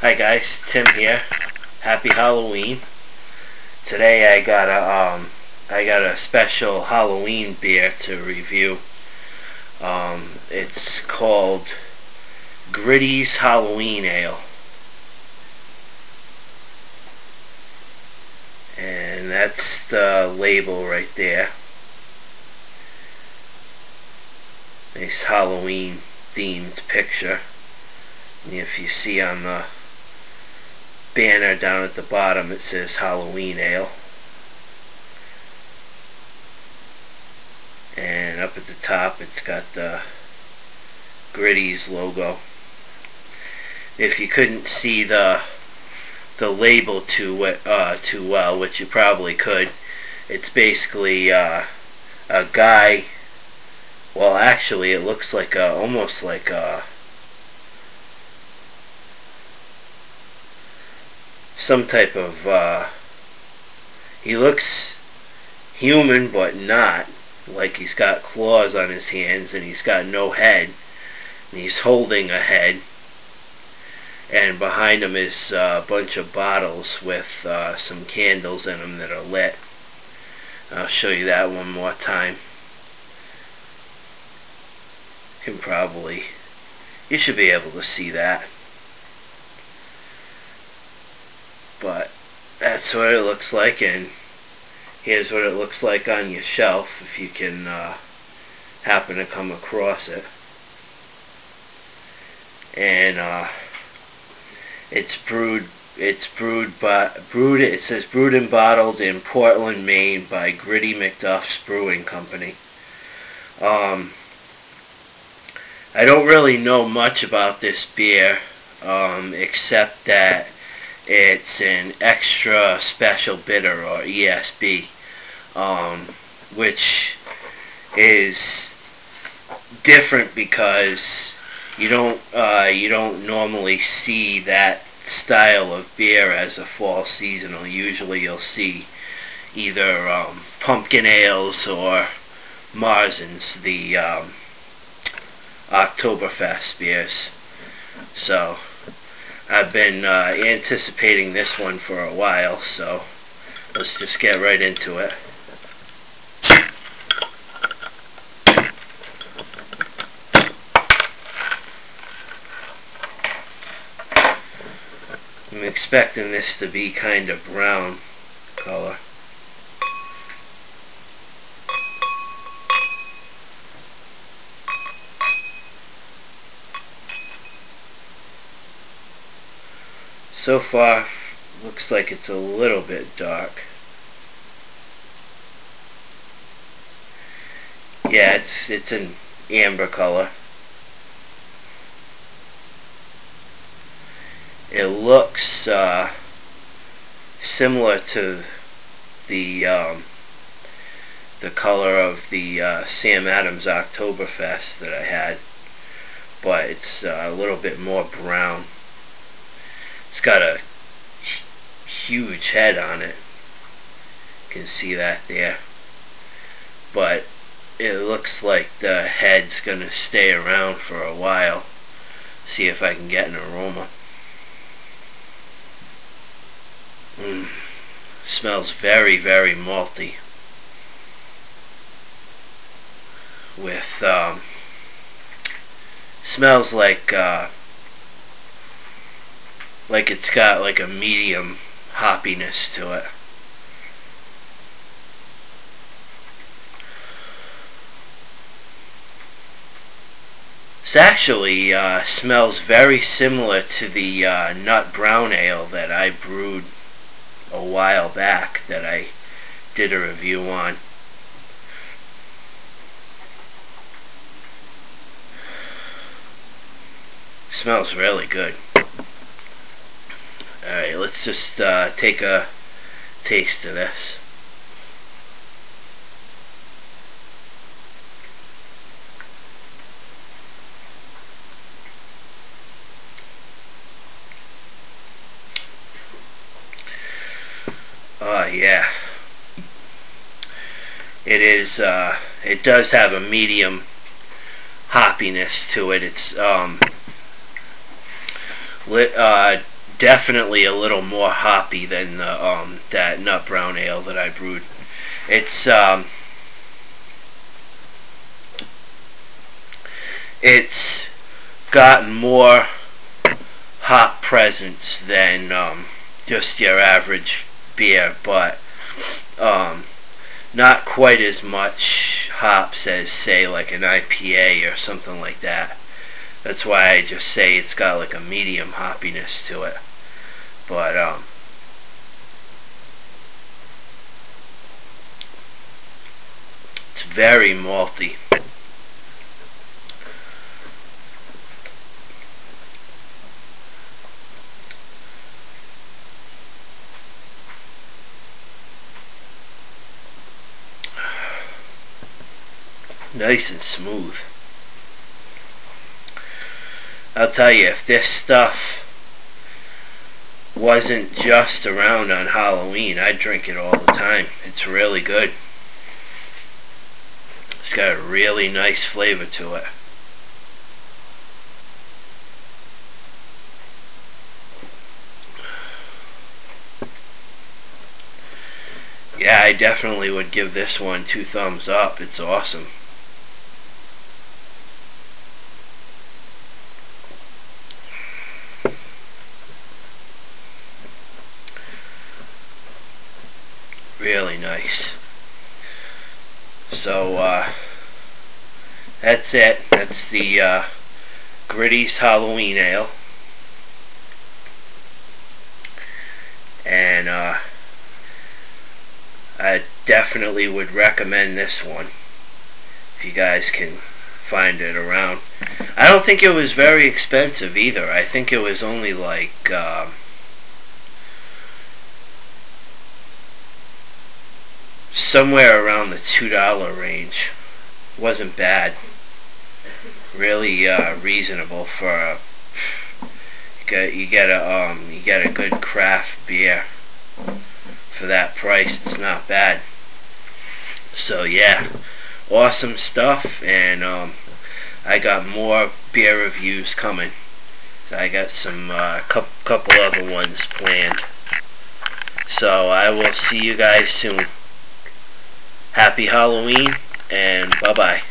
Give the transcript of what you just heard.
Hi guys, Tim here. Happy Halloween. Today I got a um I got a special Halloween beer to review. Um it's called Gritty's Halloween Ale. And that's the label right there. Nice Halloween themed picture. And if you see on the banner down at the bottom it says Halloween Ale. And up at the top it's got the Gritty's logo. If you couldn't see the the label too uh, too well, which you probably could, it's basically uh, a guy. Well, actually, it looks like a, almost like a some type of, uh, he looks human but not, like he's got claws on his hands and he's got no head, and he's holding a head, and behind him is uh, a bunch of bottles with uh, some candles in them that are lit. I'll show you that one more time. Can probably, you should be able to see that. but that's what it looks like and here's what it looks like on your shelf if you can uh, happen to come across it. And uh, it's brewed it's brewed by brewed it says brewed and bottled in Portland Maine by Gritty McDuff's Brewing Company. Um, I don't really know much about this beer um, except that it's an extra special bitter or ESB, um, which is different because you don't uh, you don't normally see that style of beer as a fall seasonal. Usually you'll see either um, pumpkin ales or Marzens, the um, Oktoberfest beers. So I've been uh, anticipating this one for a while, so let's just get right into it. I'm expecting this to be kind of brown color. So far, looks like it's a little bit dark. Yeah, it's it's an amber color. It looks uh, similar to the um, the color of the uh, Sam Adams Oktoberfest that I had, but it's uh, a little bit more brown. It's got a huge head on it. You can see that there. But it looks like the head's going to stay around for a while. See if I can get an aroma. Mm. Smells very, very malty. With, um, smells like, uh, like it's got like a medium hoppiness to it. This actually uh, smells very similar to the uh, nut brown ale that I brewed a while back that I did a review on. Smells really good. Alright, let's just uh, take a taste of this. Oh yeah. It is, uh, it does have a medium hoppiness to it. It's, um, lit, uh, definitely a little more hoppy than the, um, that nut brown ale that I brewed. It's um, it's gotten more hop presence than um, just your average beer, but um, not quite as much hops as say like an IPA or something like that. That's why I just say it's got like a medium hoppiness to it. But um, it's very malty. nice and smooth. I'll tell you, if this stuff wasn't just around on Halloween, I'd drink it all the time. It's really good. It's got a really nice flavor to it. Yeah, I definitely would give this one two thumbs up. It's awesome. Really nice. So, uh, that's it. That's the uh, Gritty's Halloween Ale. And uh, I definitely would recommend this one if you guys can find it around. I don't think it was very expensive either. I think it was only like... Uh, somewhere around the two dollar range. Wasn't bad. Really uh, reasonable for a you get a um you get a good craft beer for that price. It's not bad. So yeah, awesome stuff, and um, I got more beer reviews coming. I got some uh, couple other ones planned. So I will see you guys soon. Happy Halloween, and bye-bye.